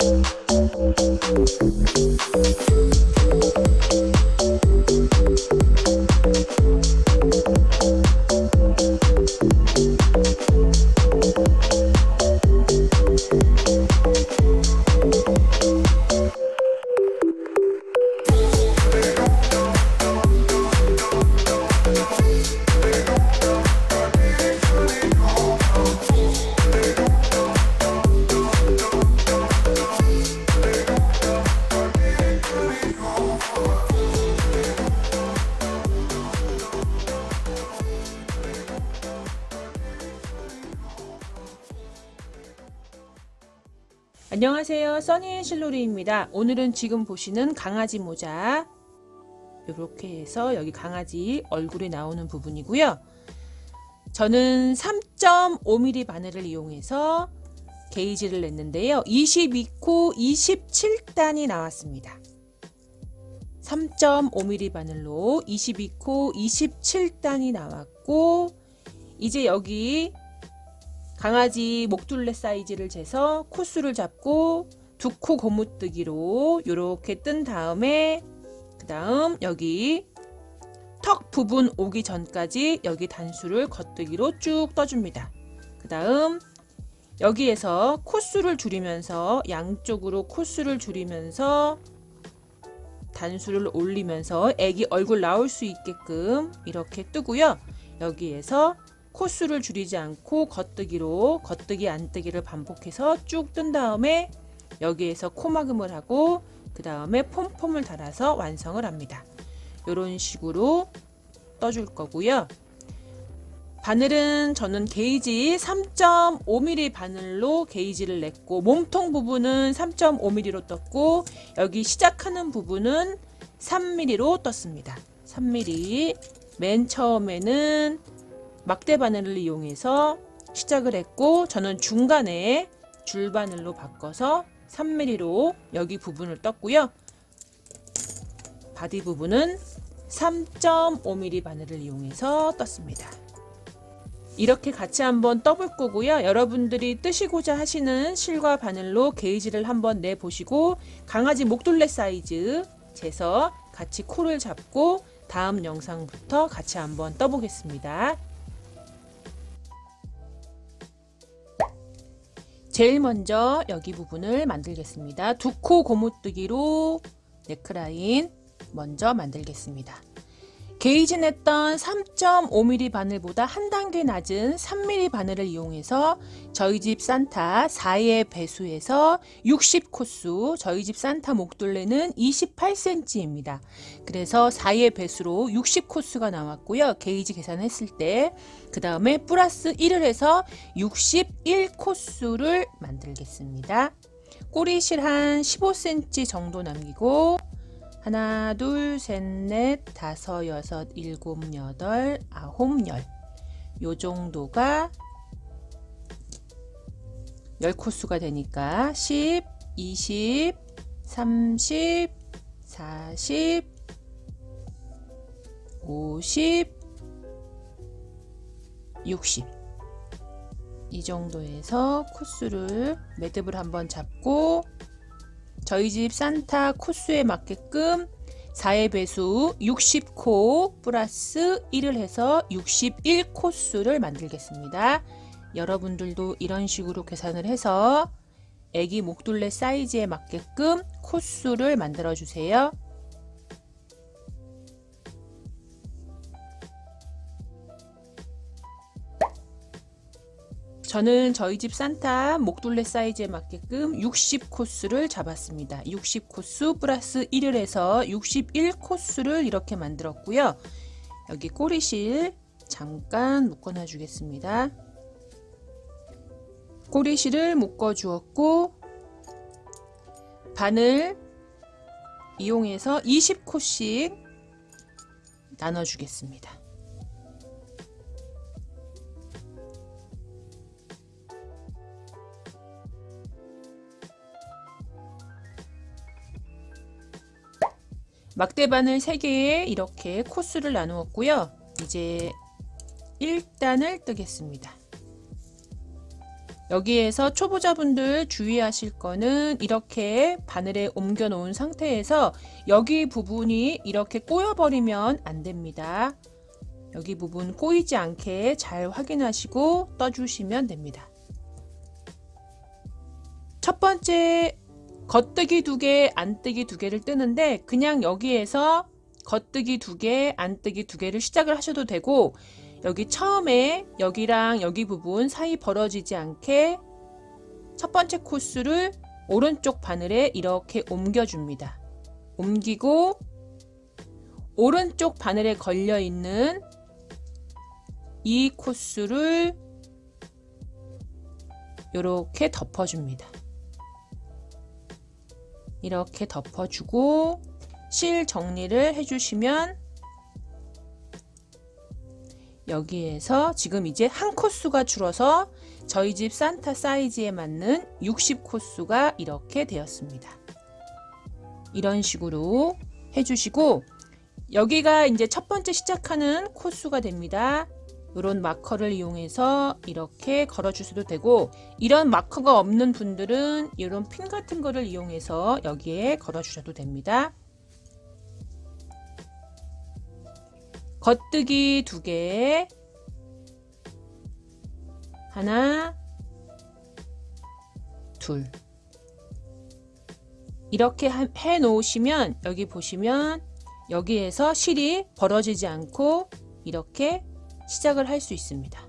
안녕 써니의 실로리입니다. 오늘은 지금 보시는 강아지 모자. 이렇게 해서 여기 강아지 얼굴이 나오는 부분이고요. 저는 3.5mm 바늘을 이용해서 게이지를 냈는데요. 22코 27단이 나왔습니다. 3.5mm 바늘로 22코 27단이 나왔고 이제 여기 강아지 목둘레 사이즈를 재서 코수를 잡고 두 코 고무뜨기로 이렇게 뜬 다음에 그 다음 여기 턱 부분 오기 전까지 여기 단수를 겉뜨기로 쭉 떠줍니다. 그 다음 여기에서 코수를 줄이면서 양쪽으로 코수를 줄이면서 단수를 올리면서 애기 얼굴 나올 수 있게끔 이렇게 뜨고요. 여기에서 코수를 줄이지 않고 겉뜨기로 겉뜨기 안뜨기를 반복해서 쭉 뜬 다음에 여기에서 코막음을 하고 그 다음에 폼폼을 달아서 완성을 합니다. 이런 식으로 떠줄 거고요. 바늘은 저는 게이지 3.5mm 바늘로 게이지를 냈고 몸통 부분은 3.5mm로 떴고 여기 시작하는 부분은 3mm로 떴습니다. 3mm 맨 처음에는 막대 바늘을 이용해서 시작을 했고 저는 중간에 줄 바늘로 바꿔서 3mm로 여기 부분을 떴고요. 바디 부분은 3.5mm 바늘을 이용해서 떴습니다. 이렇게 같이 한번 떠볼 거고요. 여러분들이 뜨시고자 하시는 실과 바늘로 게이지를 한번 내보시고 강아지 목둘레 사이즈 재서 같이 코를 잡고 다음 영상부터 같이 한번 떠보겠습니다. 제일 먼저 여기 부분을 만들겠습니다. 두 코 고무뜨기로 네크라인 먼저 만들겠습니다. 게이지 냈던 3.5mm 바늘보다 한 단계 낮은 3mm 바늘을 이용해서 저희 집 산타 4의 배수에서 60코수, 저희 집 산타 목둘레는 28cm입니다. 그래서 4의 배수로 60코수가 나왔고요. 게이지 계산했을 때 그 다음에 플러스 1을 해서 61코수를 만들겠습니다. 꼬리실 한 15cm 정도 남기고 하나, 둘, 셋, 넷, 다섯, 여섯, 일곱, 여덟, 아홉, 열. 요 정도가 열 코수가 되니까 10, 20, 30, 40, 50, 60. 이 정도에서 코수를 매듭을 한번 잡고 저희 집 산타 코수에 맞게끔 4의 배수 60코 플러스 1을 해서 61코수를 만들겠습니다. 여러분들도 이런 식으로 계산을 해서 애기 목둘레 사이즈에 맞게끔 코수를 만들어 주세요. 저는 저희 집 산타 목둘레 사이즈에 맞게끔 60 코스를 잡았습니다. 60 코스 플러스 1을 해서 61 코스를 이렇게 만들었고요. 여기 꼬리실 잠깐 묶어놔 주겠습니다. 꼬리실을 묶어 주었고 바늘 이용해서 20코씩 나눠 주겠습니다. 막대바늘 3개에 이렇게 코스를 나누었고요. 이제 1단을 뜨겠습니다. 여기에서 초보자분들 주의하실 거는 이렇게 바늘에 옮겨 놓은 상태에서 여기 부분이 이렇게 꼬여 버리면 안 됩니다. 여기 부분 꼬이지 않게 잘 확인하시고 떠주시면 됩니다. 첫 번째 겉뜨기 두 개, 안뜨기 두 개를 뜨는데 그냥 여기에서 겉뜨기 두 개, 안뜨기 두 개를 시작을 하셔도 되고 여기 처음에 여기랑 여기 부분 사이 벌어지지 않게 첫 번째 코스를 오른쪽 바늘에 이렇게 옮겨줍니다. 옮기고 오른쪽 바늘에 걸려 있는 이 코스를 이렇게 덮어줍니다. 이렇게 덮어주고 실 정리를 해주시면 여기에서 지금 이제 한 코스가 줄어서 저희 집 산타 사이즈에 맞는 60코스가 이렇게 되었습니다. 이런 식으로 해주시고 여기가 이제 첫 번째 시작하는 코스가 됩니다. 이런 마커를 이용해서 이렇게 걸어 주셔도 되고 이런 마커가 없는 분들은 이런 핀 같은 거를 이용해서 여기에 걸어 주셔도 됩니다. 겉뜨기 두 개, 하나, 둘. 이렇게 해 놓으시면 여기 보시면 여기에서 실이 벌어지지 않고 이렇게 시작을 할 수 있습니다.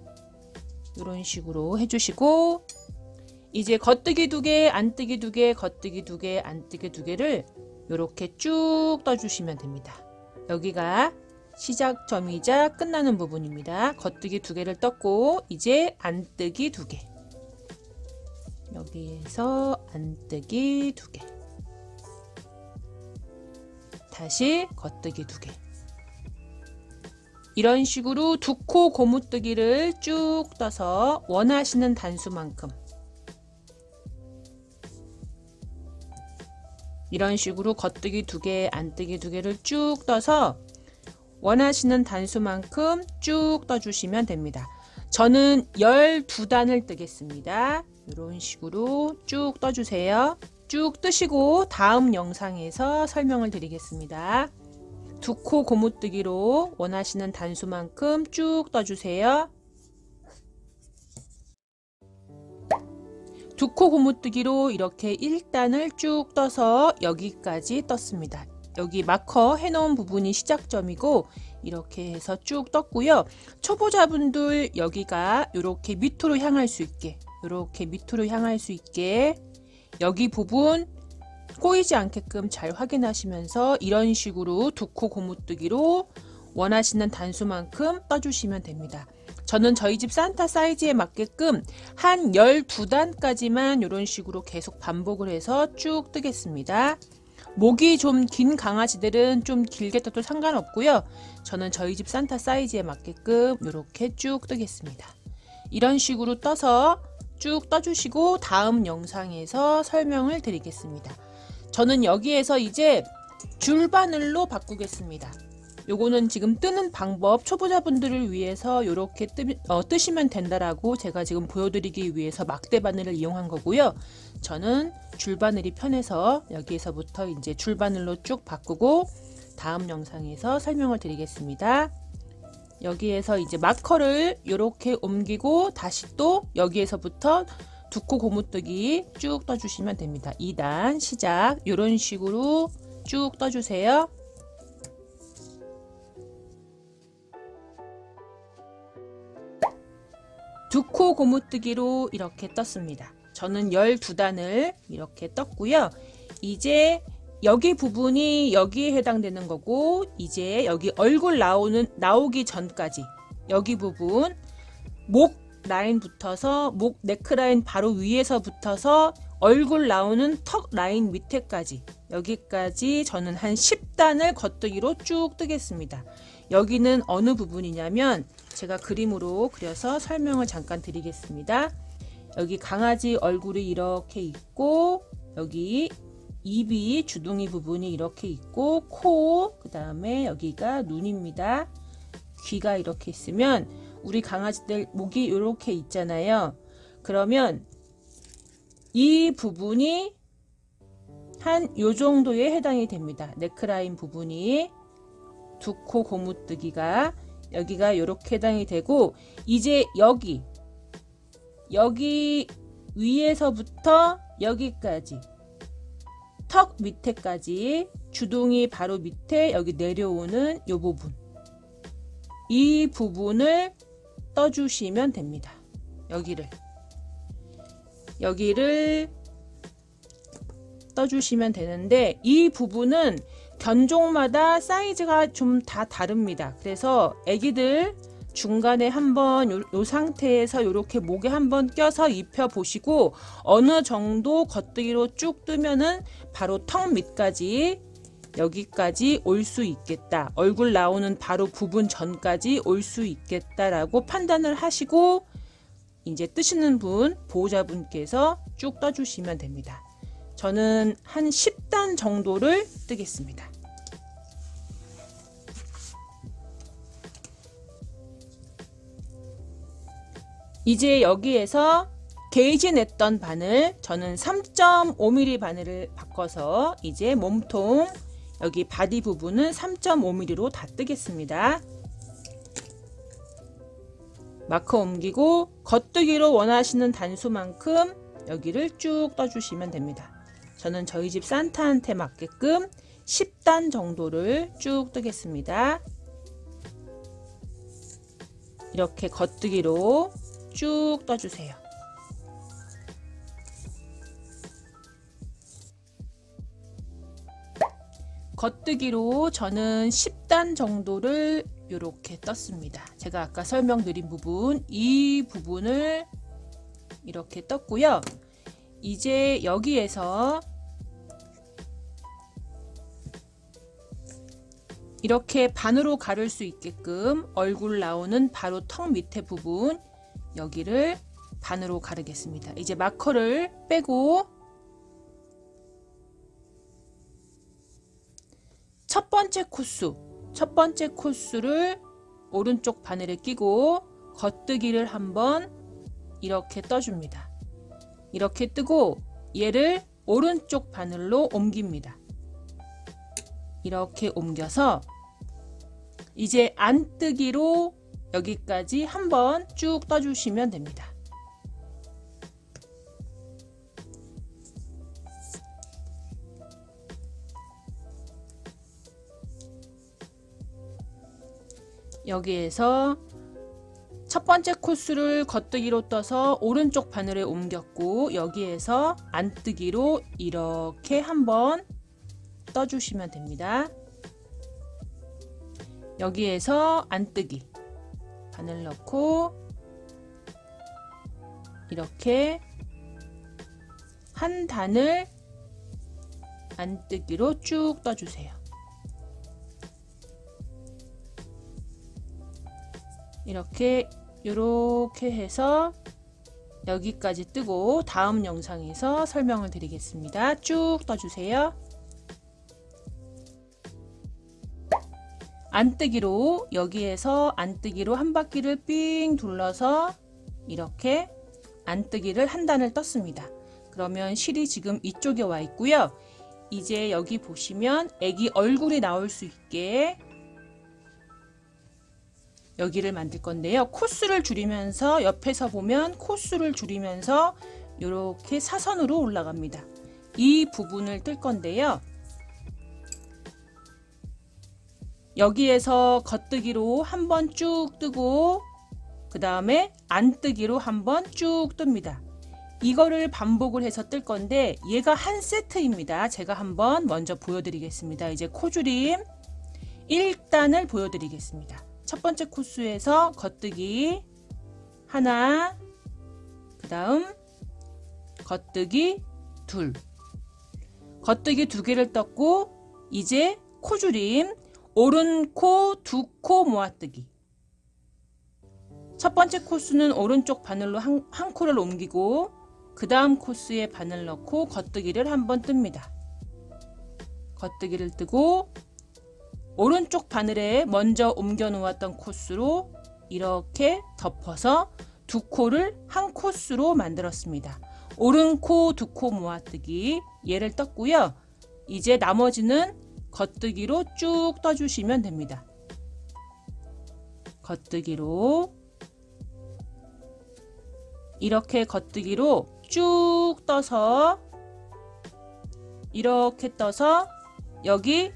이런 식으로 해주시고 이제 겉뜨기 두 개, 안뜨기 두 개, 겉뜨기 두 개, 안뜨기 두 개를 이렇게 쭉 떠주시면 됩니다. 여기가 시작점이자 끝나는 부분입니다. 겉뜨기 두 개를 떴고 이제 안뜨기 두 개. 여기에서 안뜨기 두 개. 다시 겉뜨기 두 개. 이런 식으로 두 코 고무뜨기를 쭉 떠서 원하시는 단수만큼 이런 식으로 겉뜨기 두 개, 안뜨기 두 개를 쭉 떠서 원하시는 단수만큼 쭉 떠주시면 됩니다. 저는 12단을 뜨겠습니다. 이런 식으로 쭉 떠주세요. 쭉 뜨시고 다음 영상에서 설명을 드리겠습니다. 두 코 고무뜨기로 원하시는 단수만큼 쭉 떠주세요. 두 코 고무뜨기로 이렇게 1단을 쭉 떠서 여기까지 떴습니다. 여기 마커 해놓은 부분이 시작점이고 이렇게 해서 쭉 떴고요. 초보자분들 여기가 이렇게 밑으로 향할 수 있게 이렇게 밑으로 향할 수 있게 여기 부분 꼬이지 않게끔 잘 확인하시면서 이런 식으로 두 코 고무뜨기로 원하시는 단수만큼 떠주시면 됩니다. 저는 저희 집 산타 사이즈에 맞게끔 한 12단까지만 이런 식으로 계속 반복을 해서 쭉 뜨겠습니다. 목이 좀 긴 강아지들은 좀 길게 떠도 상관없고요. 저는 저희 집 산타 사이즈에 맞게끔 이렇게 쭉 뜨겠습니다. 이런 식으로 떠서 쭉 떠주시고 다음 영상에서 설명을 드리겠습니다. 저는 여기에서 이제 줄바늘로 바꾸겠습니다. 요거는 지금 뜨는 방법 초보자분들을 위해서 이렇게 뜨, 어, 뜨시면 된다라고 제가 지금 보여드리기 위해서 막대 바늘을 이용한 거고요. 저는 줄바늘이 편해서 여기에서부터 이제 줄바늘로 쭉 바꾸고 다음 영상에서 설명을 드리겠습니다. 여기에서 이제 마커를 이렇게 옮기고 다시 또 여기에서부터 두코 고무뜨기 쭉 떠주시면 됩니다. 2단 시작 이런 식으로 쭉 떠주세요. 두 코 고무뜨기로 이렇게 떴습니다. 저는 12단을 이렇게 떴고요. 이제 여기 부분이 여기에 해당되는 거고 이제 여기 얼굴 나오는 나오기 전까지 여기 부분 목 라인 붙어서 목 네크라인 바로 위에서 붙어서 얼굴 나오는 턱 라인 밑에까지 여기까지 저는 한 10단을 겉뜨기로 쭉 뜨겠습니다. 여기는 어느 부분이냐면 제가 그림으로 그려서 설명을 잠깐 드리겠습니다. 여기 강아지 얼굴이 이렇게 있고 여기 입이 주둥이 부분이 이렇게 있고 코, 그 다음에 여기가 눈입니다. 귀가 이렇게 있으면 우리 강아지들 목이 이렇게 있잖아요. 그러면 이 부분이 한 요 정도에 해당이 됩니다. 네크라인 부분이 두 코 고무뜨기가 여기가 이렇게 해당이 되고 이제 여기 여기 위에서부터 여기까지 턱 밑에까지 주둥이 바로 밑에 여기 내려오는 이 부분 이 부분을 떠주시면 됩니다. 여기를 여기를 떠주시면 되는데 이 부분은 견종마다 사이즈가 좀 다 다릅니다. 그래서 애기들 중간에 한번 요, 요 상태에서 이렇게 목에 한번 껴서 입혀 보시고 어느 정도 겉뜨기로 쭉 뜨면은 바로 턱 밑까지 여기까지 올 수 있겠다. 얼굴 나오는 바로 부분 전까지 올 수 있겠다라고 판단을 하시고 이제 뜨시는 분 보호자분께서 쭉 떠주시면 됩니다. 저는 한 10단 정도를 뜨겠습니다. 이제 여기에서 게이지 냈던 바늘 저는 3.5mm 바늘을 바꿔서 이제 몸통 여기 바디 부분은 3.5mm로 다 뜨겠습니다. 마커 옮기고 겉뜨기로 원하시는 단수만큼 여기를 쭉 떠주시면 됩니다. 저는 저희 집 산타한테 맞게끔 10단 정도를 쭉 뜨겠습니다. 이렇게 겉뜨기로 쭉 떠주세요. 겉뜨기로 저는 10단 정도를 이렇게 떴습니다. 제가 아까 설명드린 부분 이 부분을 이렇게 떴고요. 이제 여기에서 이렇게 반으로 가를 수 있게끔 얼굴 나오는 바로 턱 밑에 부분 여기를 반으로 가르겠습니다. 이제 마커를 빼고 첫 번째 코스, 첫 번째 코스를 오른쪽 바늘에 끼고 겉뜨기를 한번 이렇게 떠줍니다. 이렇게 뜨고 얘를 오른쪽 바늘로 옮깁니다. 이렇게 옮겨서 이제 안뜨기로 여기까지 한번 쭉 떠주시면 됩니다. 여기에서 첫 번째 코스를 겉뜨기로 떠서 오른쪽 바늘에 옮겼고 여기에서 안뜨기로 이렇게 한번 떠주시면 됩니다. 여기에서 안뜨기 바늘 넣고 이렇게 한 단을 안뜨기로 쭉 떠주세요. 이렇게 이렇게 해서 여기까지 뜨고 다음 영상에서 설명을 드리겠습니다. 쭉 떠주세요. 안뜨기로 여기에서 안뜨기로 한 바퀴를 삥 둘러서 이렇게 안뜨기를 한 단을 떴습니다. 그러면 실이 지금 이쪽에 와 있고요. 이제 여기 보시면 애기 얼굴이 나올 수 있게 여기를 만들 건데요. 코스를 줄이면서 옆에서 보면 코스를 줄이면서 이렇게 사선으로 올라갑니다. 이 부분을 뜰 건데요. 여기에서 겉뜨기로 한번 쭉 뜨고 그 다음에 안 뜨기로 한번 쭉 뜹니다. 이거를 반복을 해서 뜰 건데 얘가 한 세트입니다. 제가 한번 먼저 보여드리겠습니다. 이제 코줄임 1단을 보여드리겠습니다. 첫 번째 코스에서 겉뜨기 하나 그 다음 겉뜨기 둘 겉뜨기 두 개를 떴고 이제 코줄임 오른 코, 두 코 모아뜨기. 첫 번째 코스는 오른쪽 바늘로 한, 한 코를 옮기고 그 다음 코스에 바늘 넣고 겉뜨기를 한번 뜹니다. 겉뜨기를 뜨고 오른쪽 바늘에 먼저 옮겨 놓았던 코스로 이렇게 덮어서 두 코를 한 코스로 만들었습니다. 오른 코 두 코 모아뜨기 얘를 떴고요. 이제 나머지는 겉뜨기로 쭉 떠주시면 됩니다. 겉뜨기로 이렇게 겉뜨기로 쭉 떠서 이렇게 떠서 여기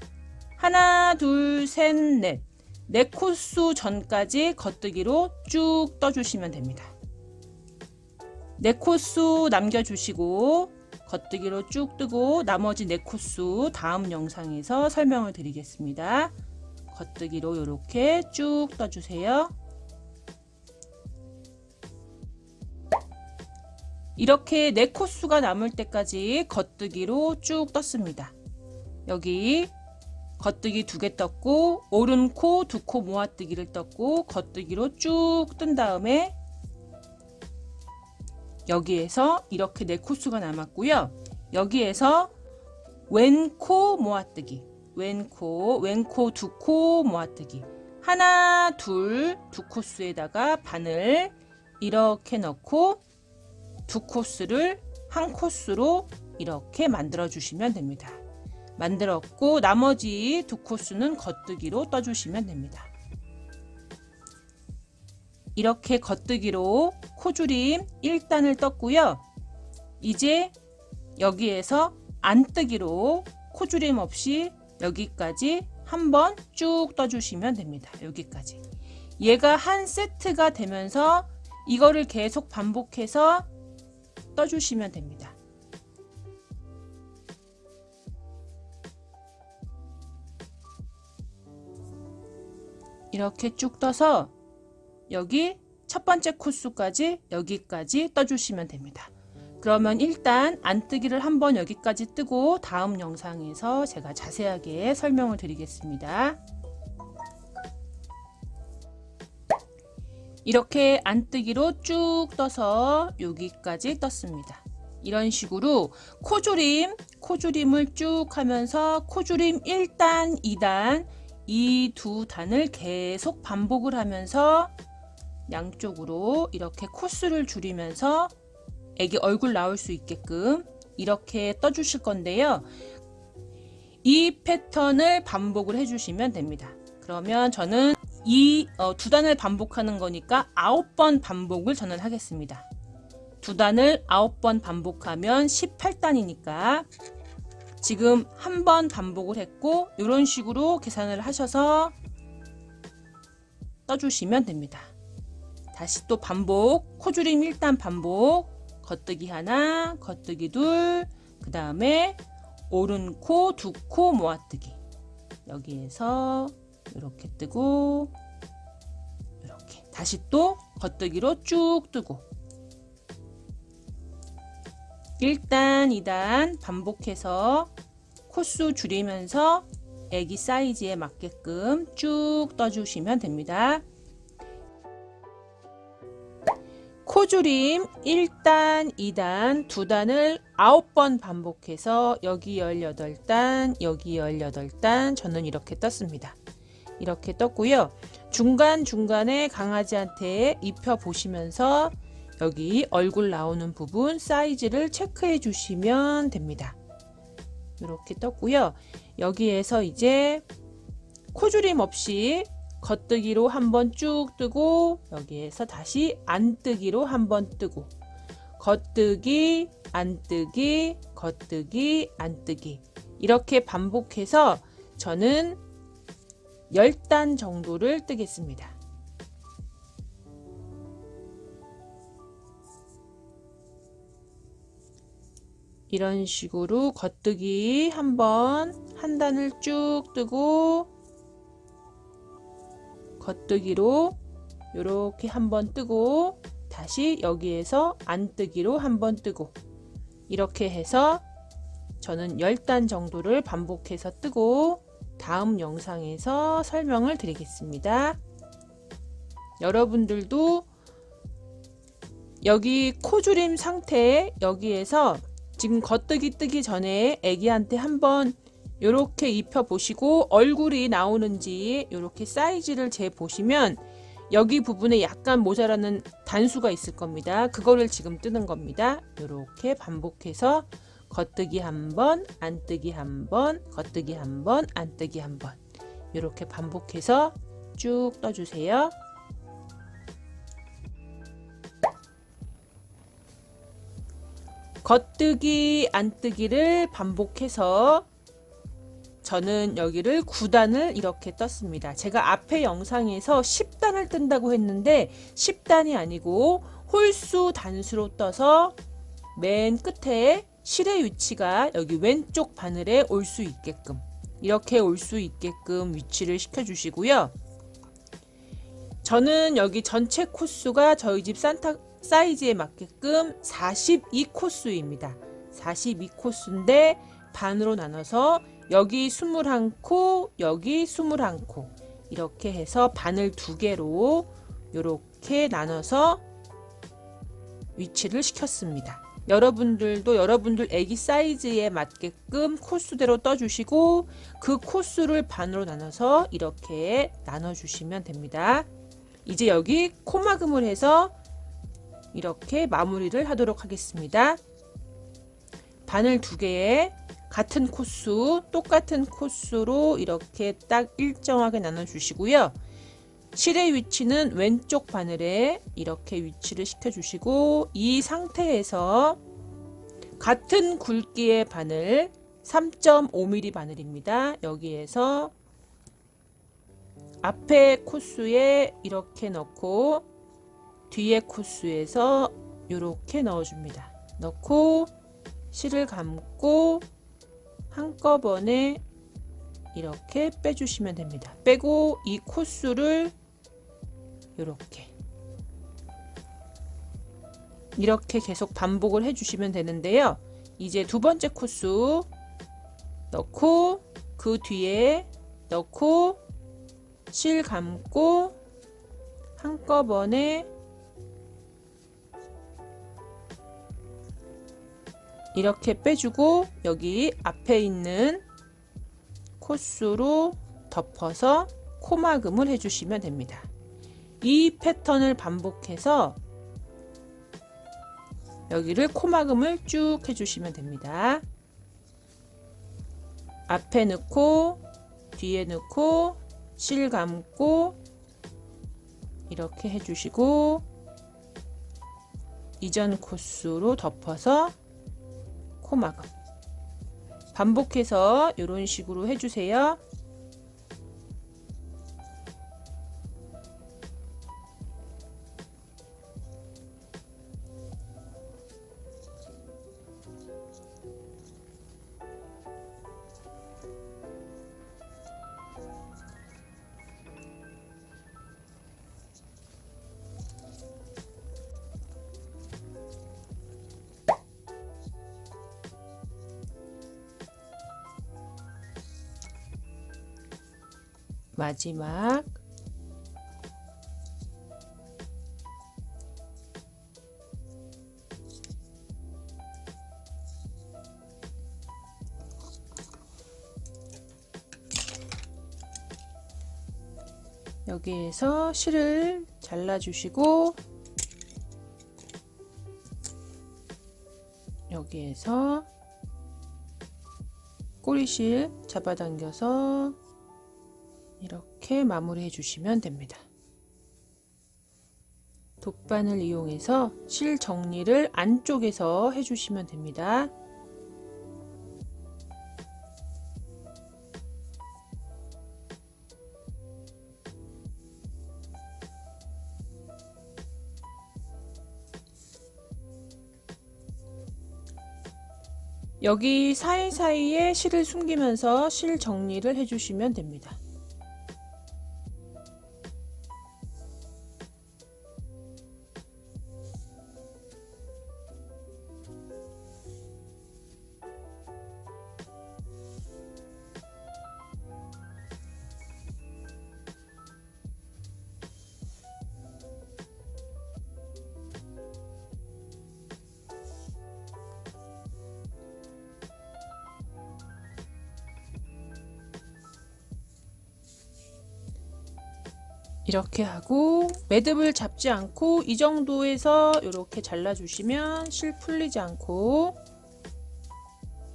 하나 둘 셋 넷 네 코수 전까지 겉뜨기로 쭉 떠주시면 됩니다. 네 코수 남겨주시고 겉뜨기로 쭉 뜨고 나머지 네 코수 다음 영상에서 설명을 드리겠습니다. 겉뜨기로 이렇게 쭉 떠주세요. 이렇게 네 코수가 남을 때까지 겉뜨기로 쭉 떴습니다. 여기 겉뜨기 두 개 떴고 오른 코 두 코 모아뜨기를 떴고 겉뜨기로 쭉 뜬 다음에 여기에서 이렇게 네 코수가 남았고요. 여기에서 왼 코 모아뜨기 왼 코, 왼코 두 코 모아뜨기 하나, 둘, 두 코수에다가 바늘 이렇게 넣고 두 코스를 한 코스로 이렇게 만들어 주시면 됩니다. 만들었고 나머지 두 코스는 겉뜨기로 떠주시면 됩니다. 이렇게 겉뜨기로 코줄임 1단을 떴고요. 이제 여기에서 안뜨기로 코줄임 없이 여기까지 한번 쭉 떠주시면 됩니다. 여기까지. 얘가 한 세트가 되면서 이거를 계속 반복해서 떠주시면 됩니다. 이렇게 쭉 떠서 여기 첫 번째 코수까지 여기까지 떠주시면 됩니다. 그러면 일단 안뜨기를 한번 여기까지 뜨고 다음 영상에서 제가 자세하게 설명을 드리겠습니다. 이렇게 안뜨기로 쭉 떠서 여기까지 떴습니다. 이런 식으로 코조림, 코조림을 쭉 하면서 코조림 1단, 2단 이 두 단을 계속 반복을 하면서 양쪽으로 이렇게 코스를 줄이면서 애기 얼굴 나올 수 있게끔 이렇게 떠주실 건데요. 이 패턴을 반복을 해주시면 됩니다. 그러면 저는 이두 어, 단을 반복하는 거니까 아홉 번 반복을 저는 하겠습니다. 두 단을 아홉 번 반복하면 18단이니까 지금 한 번 반복을 했고 이런 식으로 계산을 하셔서 떠주시면 됩니다. 다시 또 반복 코줄임 1단 반복 겉뜨기 하나 겉뜨기 둘 그 다음에 오른 코 두 코 모아뜨기. 여기에서 이렇게 뜨고 이렇게. 다시 또 겉뜨기로 쭉 뜨고 1단, 2단 반복해서 코수 줄이면서 애기 사이즈에 맞게끔 쭉 떠주시면 됩니다. 코줄임 1단, 2단, 2단을 9번 반복해서 여기 18단, 여기 18단 저는 이렇게 떴습니다. 이렇게 떴고요. 중간중간에 강아지한테 입혀 보시면서 여기 얼굴 나오는 부분 사이즈를 체크해 주시면 됩니다. 이렇게 떴고요. 여기에서 이제 코줄임 없이 겉뜨기로 한번 쭉 뜨고 여기에서 다시 안뜨기로 한번 뜨고 겉뜨기 안뜨기 겉뜨기 안뜨기 이렇게 반복해서 저는 10단 정도를 뜨겠습니다. 이런 식으로 겉뜨기 한번 한 단을 쭉 뜨고 겉뜨기로 이렇게 한번 뜨고 다시 여기에서 안뜨기로 한번 뜨고 이렇게 해서 저는 10단 정도를 반복해서 뜨고 다음 영상에서 설명을 드리겠습니다. 여러분들도 여기 코줄임 상태 여기에서 지금 겉뜨기 뜨기 전에 애기한테 한번 이렇게 입혀 보시고 얼굴이 나오는지 이렇게 사이즈를 재 보시면 여기 부분에 약간 모자라는 단수가 있을 겁니다. 그거를 지금 뜨는 겁니다. 이렇게 반복해서 겉뜨기 한 번, 안뜨기 한 번, 겉뜨기 한 번, 안뜨기 한 번. 이렇게 반복해서 쭉 떠주세요. 겉뜨기, 안뜨기를 반복해서 저는 여기를 9단을 이렇게 떴습니다. 제가 앞에 영상에서 10단을 뜬다고 했는데 10단이 아니고 홀수 단수로 떠서 맨 끝에 실의 위치가 여기 왼쪽 바늘에 올 수 있게끔 이렇게 올 수 있게끔 위치를 시켜주시고요. 저는 여기 전체 코수가 저희 집 산타 사이즈에 맞게끔 42코수입니다. 42코수인데 반으로 나눠서 여기 21코, 여기 21코 이렇게 해서 바늘 두 개로 이렇게 나눠서 위치를 시켰습니다. 여러분들도 여러분들 애기 사이즈에 맞게끔 코수대로 떠주시고 그 코수를 반으로 나눠서 이렇게 나눠주시면 됩니다. 이제 여기 코막음을 해서 이렇게 마무리를 하도록 하겠습니다. 바늘 두 개에 같은 코수, 똑같은 코수로 이렇게 딱 일정하게 나눠주시고요. 실의 위치는 왼쪽 바늘에 이렇게 위치를 시켜주시고 이 상태에서 같은 굵기의 바늘 3.5mm 바늘입니다. 여기에서 앞에 코수에 이렇게 넣고 뒤에 코수에서 이렇게 넣어줍니다. 넣고 실을 감고 한꺼번에 이렇게 빼주시면 됩니다. 빼고 이 코수를 이렇게 이렇게 계속 반복을 해주시면 되는데요. 이제 두 번째 코수 넣고 그 뒤에 넣고 실 감고 한꺼번에 이렇게 빼주고 여기 앞에 있는 코수로 덮어서 코막음을 해주시면 됩니다. 이 패턴을 반복해서 여기를 코막음을 쭉 해주시면 됩니다. 앞에 넣고 뒤에 넣고 실 감고 이렇게 해주시고 이전 코스로 덮어서 코막음 반복해서 이런 식으로 해주세요. 마지막. 여기에서 실을 잘라주시고 여기에서 꼬리실 잡아당겨서 이렇게 마무리해 주시면 됩니다. 돗바늘 이용해서 실 정리를 안쪽에서 해주시면 됩니다. 여기 사이사이에 실을 숨기면서 실 정리를 해주시면 됩니다. 이렇게 하고 매듭을 잡지 않고 이 정도에서 이렇게 잘라주시면 실 풀리지 않고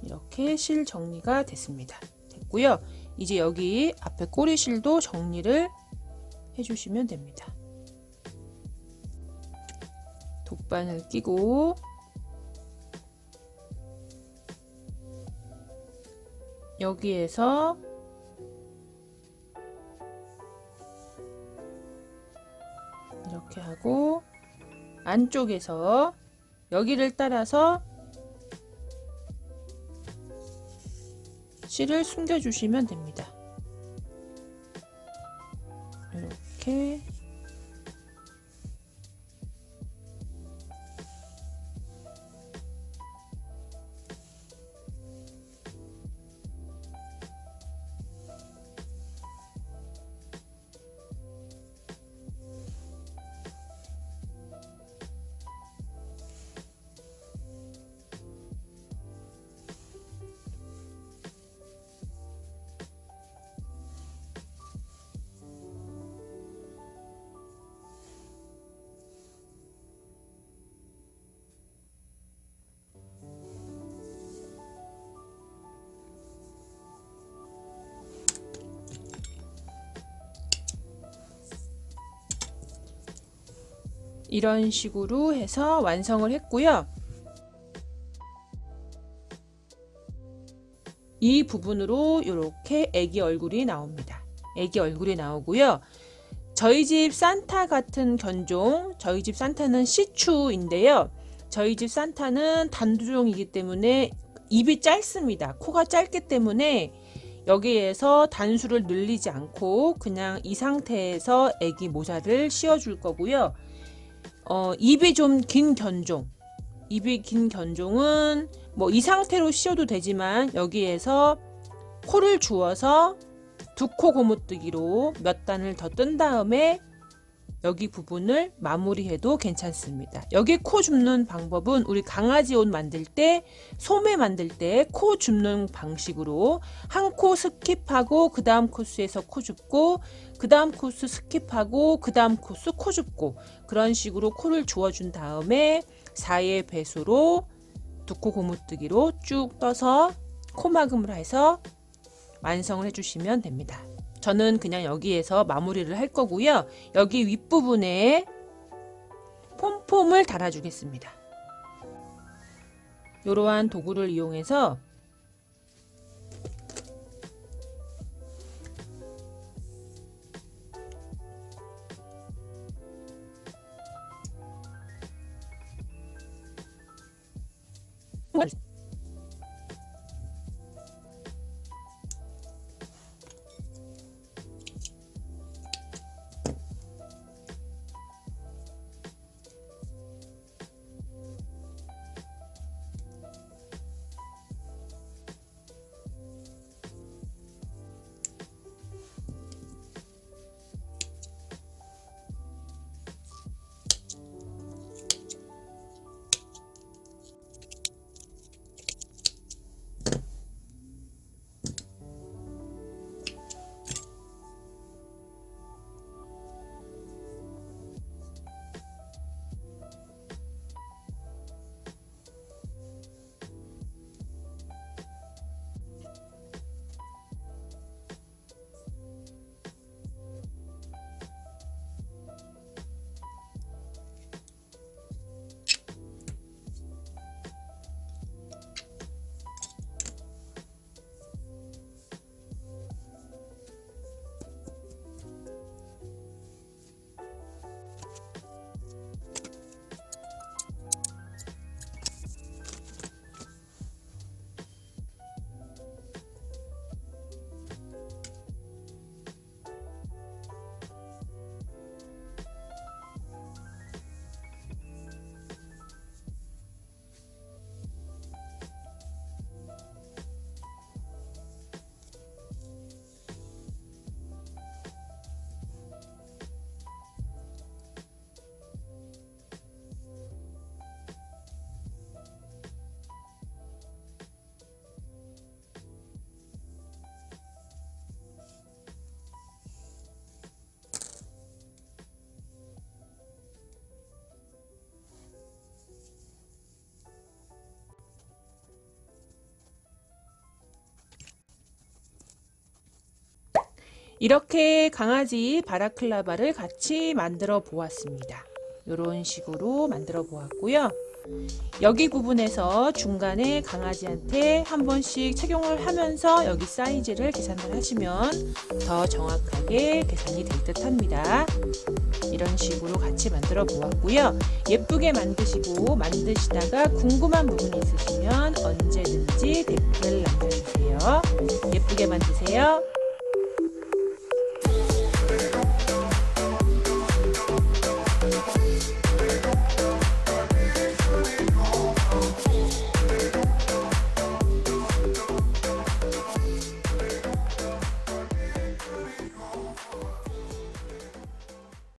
이렇게 실 정리가 됐습니다. 됐고요. 이제 여기 앞에 꼬리실도 정리를 해주시면 됩니다. 독반을 끼고 여기에서 하고 안쪽에서 여기를 따라서 실을 숨겨주시면 됩니다. 이렇게 이런 식으로 해서 완성을 했고요. 이 부분으로 이렇게 애기 얼굴이 나옵니다. 애기 얼굴이 나오고요. 저희 집 산타 같은 견종, 저희 집 산타는 시추인데요. 저희 집 산타는 단두종이기 때문에 입이 짧습니다. 코가 짧기 때문에 여기에서 단수를 늘리지 않고 그냥 이 상태에서 애기 모자를 씌워줄 거고요. 어, 입이 좀 긴 견종. 입이 긴 견종은 뭐 이 상태로 씌워도 되지만 여기에서 코를 주워서 두 코 고무뜨기로 몇 단을 더 뜬 다음에 여기 부분을 마무리해도 괜찮습니다. 여기 코 줍는 방법은 우리 강아지 옷 만들 때 소매 만들 때 코 줍는 방식으로 한 코 스킵하고 그 다음 코스에서 코 줍고 그 다음 코스 스킵하고 그 다음 코스 코 줍고 그런 식으로 코를 주워준 다음에 4의 배수로 두 코 고무뜨기로 쭉 떠서 코막음을 해서 완성을 해주시면 됩니다. 저는 그냥 여기에서 마무리를 할 거고요. 여기 윗부분에 폼폼을 달아주겠습니다. 이러한 도구를 이용해서 이렇게 강아지 바라클라바를 같이 만들어 보았습니다. 이런 식으로 만들어 보았고요. 여기 부분에서 중간에 강아지한테 한 번씩 착용을 하면서 여기 사이즈를 계산을 하시면 더 정확하게 계산이 될 듯 합니다. 이런 식으로 같이 만들어 보았고요. 예쁘게 만드시고 만드시다가 궁금한 부분이 있으시면 언제든지 댓글 남겨주세요. 예쁘게 만드세요.